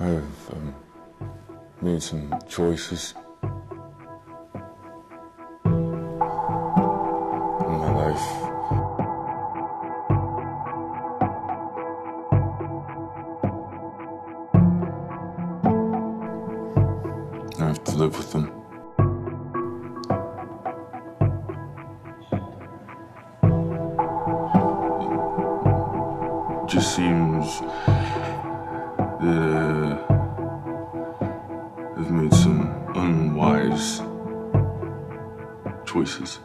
I've um, made some choices in my life. I have to live with them. It just seems that uh, made some unwise choices.